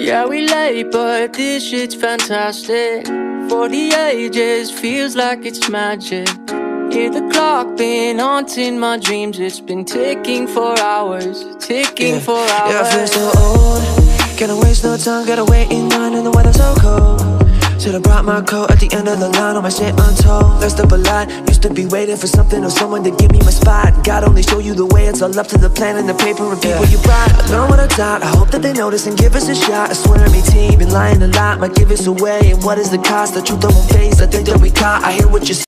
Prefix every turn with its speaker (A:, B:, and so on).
A: Yeah, we late, but this shit's fantastic. For the ages, feels like it's magic. Hear the clock been haunting my dreams. It's been ticking for hours, ticking
B: yeah.
A: for hours.
B: Yeah, I feel so old. Can't waste no time, gotta wait in line, and the weather's so cold. Should've brought my coat at the end of the line All my shit untold. Messed up a lot, used to be waiting for something or someone to give me my spot. God only show you the way, it's all up to the plan and the paper and people yeah. you brought. I learned what I taught, I hope that they notice and give us a shot. I swear to me team, been lying a lot, might give us away. And what is the cost, the truth I won't face, I think that we caught. I hear what you